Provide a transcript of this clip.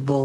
possible.